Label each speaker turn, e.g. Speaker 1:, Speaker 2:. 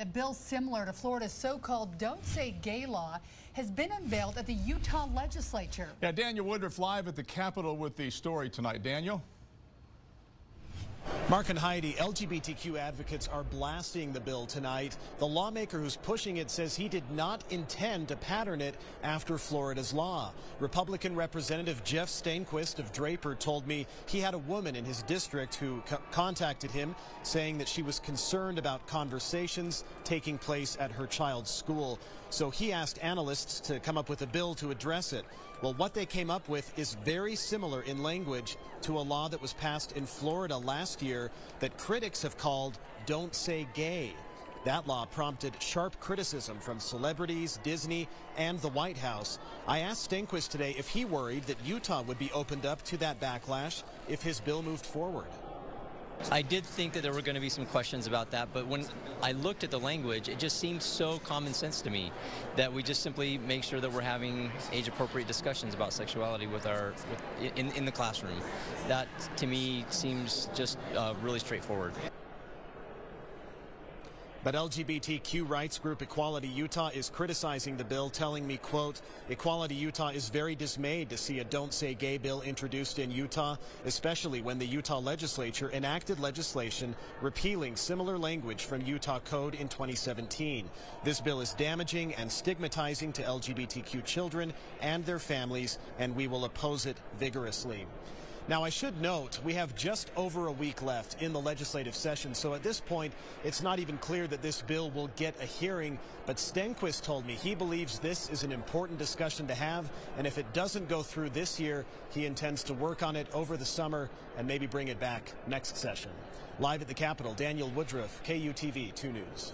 Speaker 1: A bill similar to Florida's so-called Don't Say Gay law has been unveiled at the Utah legislature.
Speaker 2: Yeah, Daniel Woodruff live at the Capitol with the story tonight. Daniel?
Speaker 3: Mark and Heidi, LGBTQ advocates are blasting the bill tonight. The lawmaker who's pushing it says he did not intend to pattern it after Florida's law. Republican Representative Jeff Stenquist of Draper told me he had a woman in his district who co contacted him saying that she was concerned about conversations taking place at her child's school. So he asked analysts to come up with a bill to address it. Well, what they came up with is very similar in language to a law that was passed in Florida last year that critics have called Don't Say Gay. That law prompted sharp criticism from celebrities, Disney, and the White House. I asked Stenquist today if he worried that Utah would be opened up to that backlash if his bill moved forward.
Speaker 4: I did think that there were going to be some questions about that, but when I looked at the language, it just seemed so common sense to me that we just simply make sure that we're having age-appropriate discussions about sexuality with our with, in in the classroom. That to me seems just uh, really straightforward.
Speaker 3: But LGBTQ rights group Equality Utah is criticizing the bill, telling me, quote, Equality Utah is very dismayed to see a Don't Say Gay bill introduced in Utah, especially when the Utah legislature enacted legislation repealing similar language from Utah Code in 2017. This bill is damaging and stigmatizing to LGBTQ children and their families, and we will oppose it vigorously. Now, I should note we have just over a week left in the legislative session, so at this point, it's not even clear that this bill will get a hearing. But Stenquist told me he believes this is an important discussion to have, and if it doesn't go through this year, he intends to work on it over the summer and maybe bring it back next session. Live at the Capitol, Daniel Woodruff, KUTV 2 News.